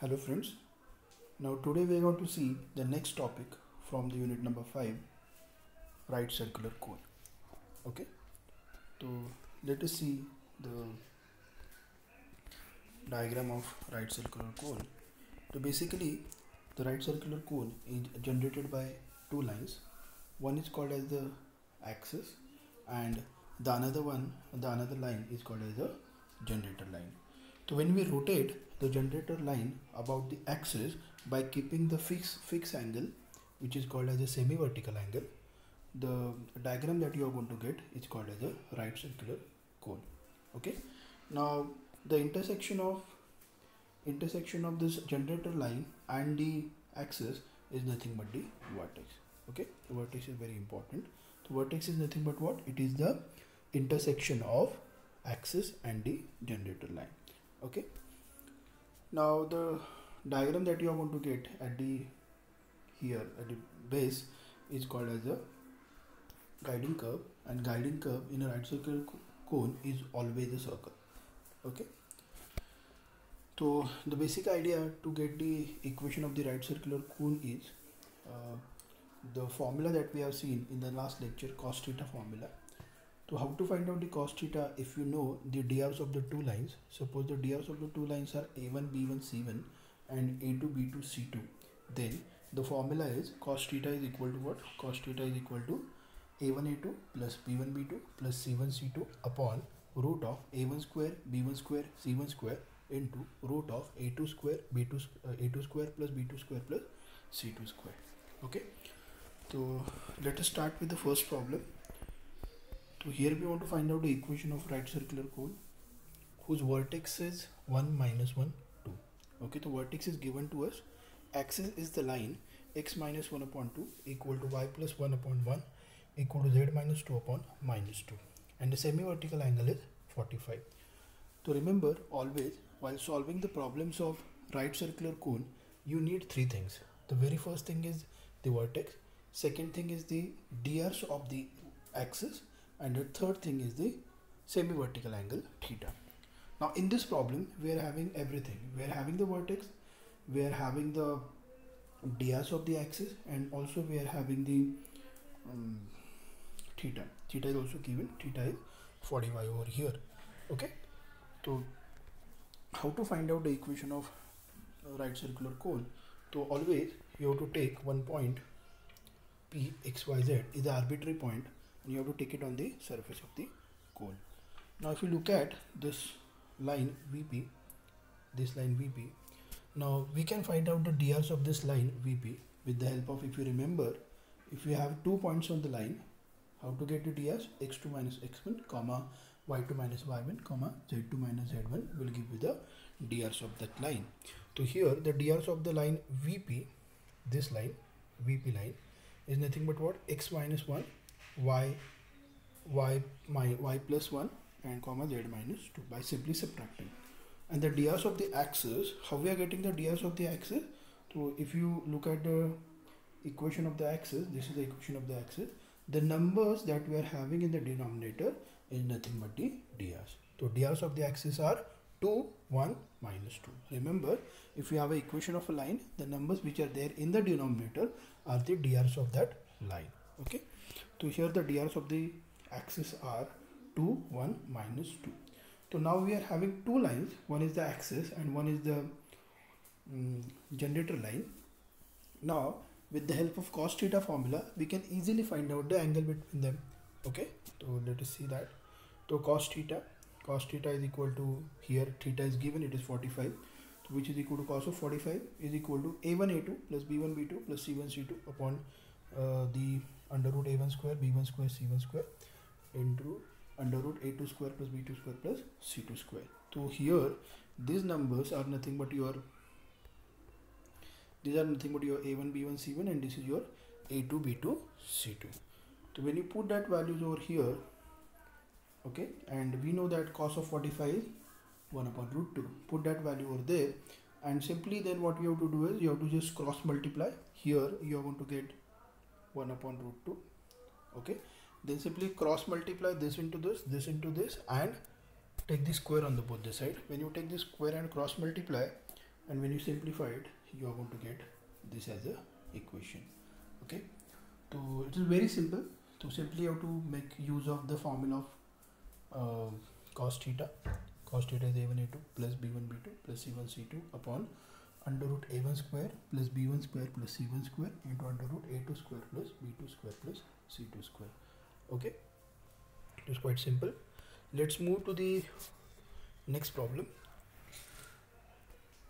Hello friends. Now today we are going to see the next topic from the unit number 5 right circular cone. Okay. So let us see the diagram of right circular cone. So basically the right circular cone is generated by two lines. One is called as the axis and the another one the another line is called as the generator line. So when we rotate the generator line about the axis by keeping the fixed fixed angle which is called as a semi-vertical angle the diagram that you are going to get is called as a right circular cone. Okay? Now the intersection of intersection of this generator line and the axis is nothing but the vertex. Okay? The vertex is very important. The vertex is nothing but what? It is the intersection of axis and the generator line okay. Now the diagram that you are going to get at the here at the base is called as a guiding curve and guiding curve in a right circular cone is always a circle. Okay. So the basic idea to get the equation of the right circular cone is uh, the formula that we have seen in the last lecture cos theta formula so how to find out the cos theta if you know the drs of the two lines? Suppose the drs of the two lines are a1, b1, c1 and a2, b2, c2. Then the formula is cos theta is equal to what? Cos theta is equal to a1, a2 plus b1, b2 plus c1, c2 upon root of a1 square, b1 square, c1 square into root of a2 square, b2 uh, a2 square plus b2 square plus c2 square. Okay. So let us start with the first problem so here we want to find out the equation of right circular cone whose vertex is 1 minus 1 2 okay the vertex is given to us. Axis is the line x minus 1 upon 2 equal to y plus 1 upon 1 equal to z minus 2 upon minus 2 and the semi-vertical angle is 45 so remember always while solving the problems of right circular cone you need three things. The very first thing is the vertex. Second thing is the drs of the axis and the third thing is the semi-vertical angle theta. Now in this problem we are having everything. We are having the vertex we are having the drs of the axis and also we are having the um, theta. Theta is also given. Theta is 45 over here. Okay? So how to find out the equation of right circular cone? So always you have to take one point p x y z. Is the arbitrary point and you have to take it on the surface of the cone. Now if you look at this line VP, this line VP, now we can find out the drs of this line VP with the help of if you remember, if you have two points on the line, how to get the drs x2 minus x1 comma y2 minus y1 comma z2 minus z1 will give you the drs of that line. So here the drs of the line VP, this line VP line is nothing but what x minus 1 y y my y plus 1 and comma z minus 2 by simply subtracting. And the drs of the axis how we are getting the drs of the axis? So if you look at the equation of the axis this is the equation of the axis. The numbers that we are having in the denominator is nothing but the drs so drs of the axis are 2 1 minus 2 remember if you have an equation of a line the numbers which are there in the denominator are the drs of that line. Okay so here the drs of the axis are 2 1 minus 2 so now we are having two lines. One is the axis and one is the um, generator line. Now with the help of cos theta formula we can easily find out the angle between them. Okay? So let us see that. So cos theta cos theta is equal to here theta is given it is 45 which is equal to cos of 45 is equal to a1 a2 plus b1 b2 plus c1 c2 upon uh, the under root a1 square b1 square c1 square into under root a2 square plus b2 square plus c2 square. So here these numbers are nothing but your these are nothing but your a1 b1 c1 and this is your a2 b2 c2 so when you put that values over here okay and we know that cos of 45 is 1 upon root 2 put that value over there and simply then what you have to do is you have to just cross multiply. Here you are going to get 1 upon root 2 okay? Then simply cross multiply this into this this into this and take the square on the both the side. When you take the square and cross multiply and when you simplify it you are going to get this as a equation. Okay? So it is very simple. So simply you have to make use of the formula of uh, cos theta. Cos theta is a1 a2 plus b1 b2 plus c1 c2 upon under root a1 square plus b1 square plus c1 square into under root a2 square plus b2 square plus c2 square. Okay? It is quite simple. Let's move to the next problem.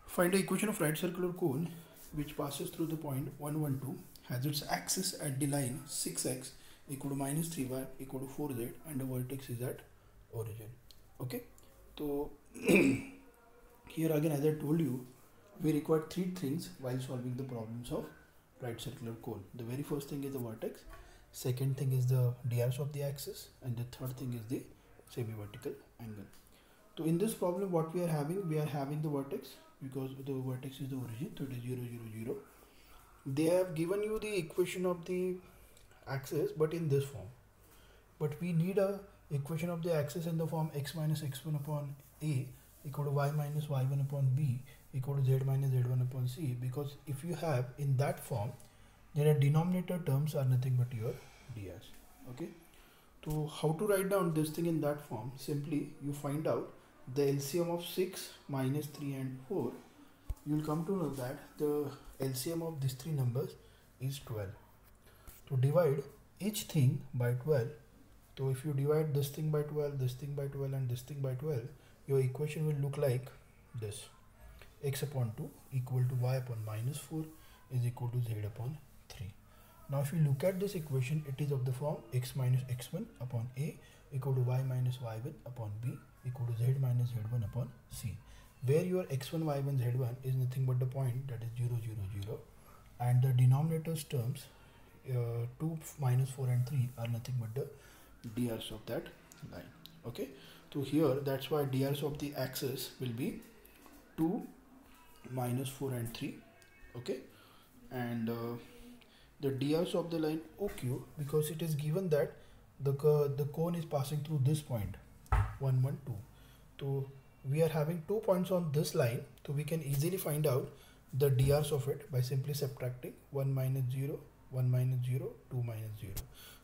Find the equation of right circular cone which passes through the point 112 has its axis at the line 6x equal to minus 3y equal to 4z and the vertex is at origin. Okay? So here again as I told you we require three things while solving the problems of right circular cone. The very first thing is the vertex second thing is the drs of the axis and the third thing is the semi-vertical angle. So in this problem what we are having we are having the vertex because the vertex is the origin so it is 0 0 0 they have given you the equation of the axis but in this form. But we need a equation of the axis in the form x minus x1 upon a equal to y minus y1 upon b equal to z minus z1 upon c because if you have in that form then the denominator terms are nothing but your ds okay? So how to write down this thing in that form? Simply you find out the LCM of 6 minus 3 and 4 you will come to know that the LCM of these three numbers is 12 to divide each thing by 12 so if you divide this thing by 12 this thing by 12 and this thing by 12 your equation will look like this x upon 2 equal to y upon minus 4 is equal to z upon 3 now if you look at this equation it is of the form x minus x1 upon a equal to y minus y1 upon b equal to z minus z1 upon c where your x1 y1 z1 is nothing but the point that is 0 0 0 and the denominators terms uh, 2 minus 4 and 3 are nothing but the drs of that line. Okay? So here that's why drs of the axis will be 2 minus 4 and 3 okay? And uh, the drs of the line OQ because it is given that the the cone is passing through this point 1 1 2 so we are having two points on this line so we can easily find out the drs of it by simply subtracting 1 minus 0 1 minus 0 2 minus 0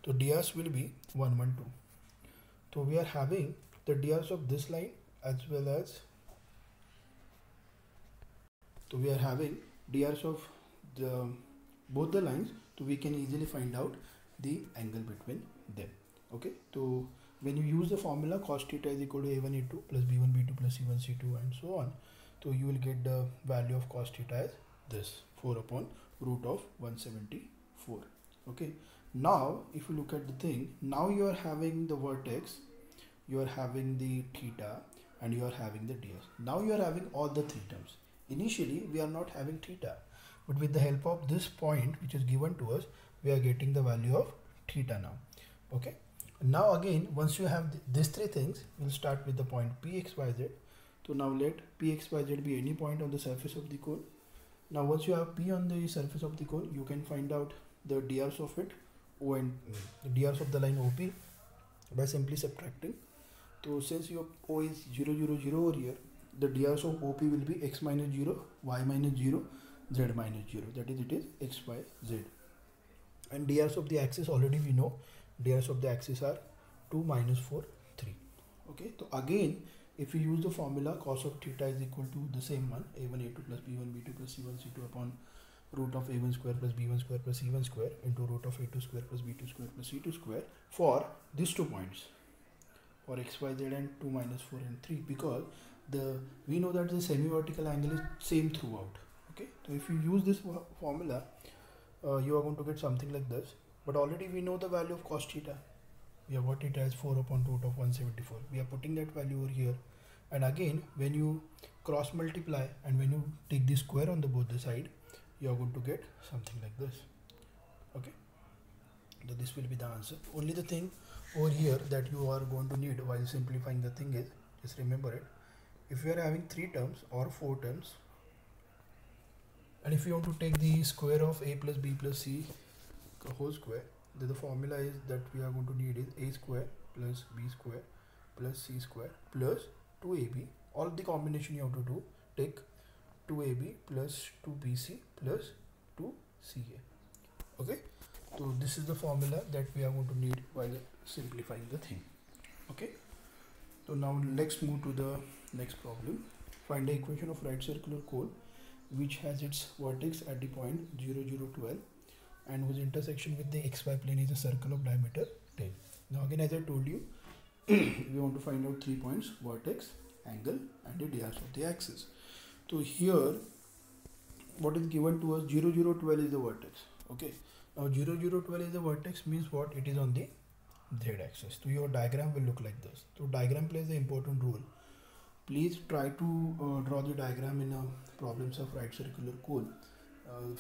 so drs will be 1 1 2 so we are having the drs of this line as well as so we are having drs of the both the lines so we can easily find out the angle between them. Okay? So when you use the formula cos theta is equal to a1 a2 plus b1 b2 plus c1 c2 and so on so you will get the value of cos theta as this 4 upon root of 174 okay? Now if you look at the thing now you are having the vertex you are having the theta and you are having the ds now you are having all the three terms initially we are not having theta but with the help of this point which is given to us we are getting the value of theta now. Okay? Now again once you have th these three things we'll start with the point pxyz so now let pxyz be any point on the surface of the cone. Now once you have p on the surface of the cone you can find out the drs of it o and drs of the line op by simply subtracting. So since your o is 0 0 0 over here the drs of op will be x minus 0 y minus 0 z minus 0 that is it is x y z. And drs of the axis already we know. drs of the axis are 2 minus 4 3 okay so again if we use the formula cos of theta is equal to the same one a1 a2 plus b1 b2 plus c1 c2 upon root of a1 square plus b1 square plus c1 square into root of a2 square plus b2 square plus c2 square for these two points. For x y z and 2 minus 4 and 3 because the we know that the semi-vertical angle is same throughout okay? So if you use this formula uh, you are going to get something like this. But already we know the value of cos theta. We have got it as 4 upon root of 174 we are putting that value over here. And again when you cross multiply and when you take the square on the both the side you are going to get something like this okay? So this will be the answer. Only the thing over here that you are going to need while simplifying the thing is just remember it if you are having three terms or four terms and if you want to take the square of a plus b plus c whole square then the formula is that we are going to need is a square plus b square plus c square plus 2ab all the combination you have to do take 2ab plus 2bc plus 2ca okay? So this is the formula that we are going to need while simplifying the thing so now let's move to the next problem. Find the equation of right circular cone which has its vertex at the point 0 0 12 and whose intersection with the xy plane is a circle of diameter 10 now again as i told you we want to find out three points vertex angle and the drs of the axis. So here what is given to us? 0 0 12 is the vertex okay? Now 0 0 12 is the vertex means what? It is on the z axis so your diagram will look like this. So diagram plays an important role. Please try to uh, draw the diagram in a problems of right circular cone.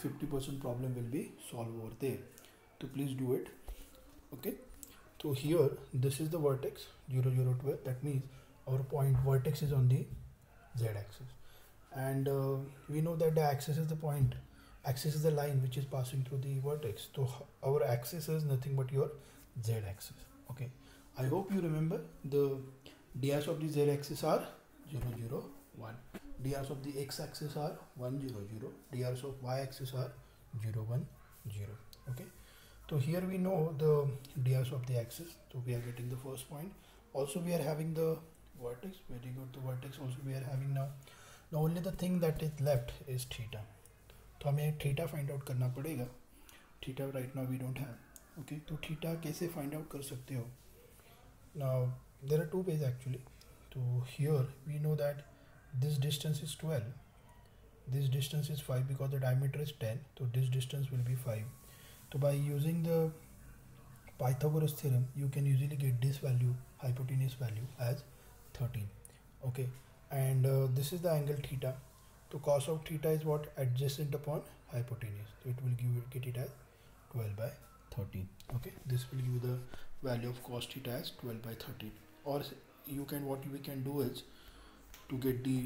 50% uh, problem will be solved over there. So please do it. Okay? So here this is the vertex 0 0 12 that means our point vertex is on the z axis. And uh, we know that the axis is the point. Axis is the line which is passing through the vertex. So our axis is nothing but your z axis okay i hope you remember the dias of the z axis are 0 0 1 dias of the x axis are 1 0 0 dias of y axis are 0 1 0 okay so here we know the dias of the axis so we are getting the first point also we are having the vertex very good the vertex also we are having now now only the thing that is left is theta तो हमें theta find out करना पड़ेगा theta right now we don't have okay तो theta कैसे find out कर सकते हो now there are two ways actually तो here we know that this distance is 12 this distance is 5 because the diameter is 10 so this distance will be 5 so by using the Pythagoras theorem you can usually get this value hypotenuse value as 13 okay and uh, this is the angle theta so cos of theta is what adjacent upon hypotenuse so it will give it, get it as 12 by 13 okay this will give the value of cos theta as 12 by 13 or you can what we can do is to get the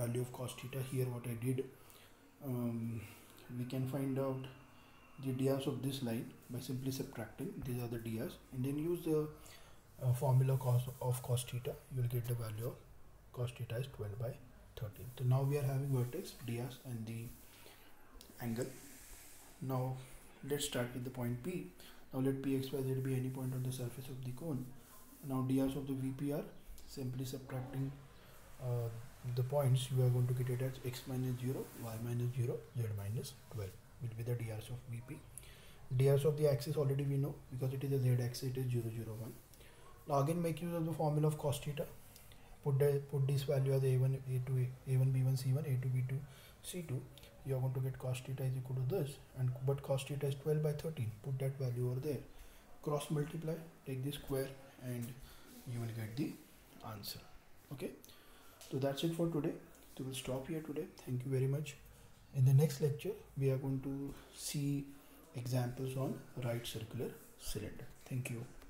value of cos theta here what I did um, we can find out the drs of this line by simply subtracting. These are the drs. And then use the uh, formula cos of cos theta. You will get the value of cos theta is 12 by 13 so now we are having vertex drs and the angle. Now let's start with the point p. Now let p x y z be any point on the surface of the cone. Now drs of the vp are simply subtracting uh, the points you are going to get it as x minus 0 y minus 0 z minus 12 will be the drs of vp drs of the axis already we know because it is a z axis it is 0 0 1 now again make use of the formula of cos theta. Put the, put this value as a1 a2 a1 b1 c1 a2 b2 c2 you are going to get cos theta is equal to this and but cos theta is 12 by 13 put that value over there. Cross multiply take the square and you will get the answer okay? So that's it for today. We'll stop here today. Thank you very much. In the next lecture we are going to see examples on right circular cylinder. Thank you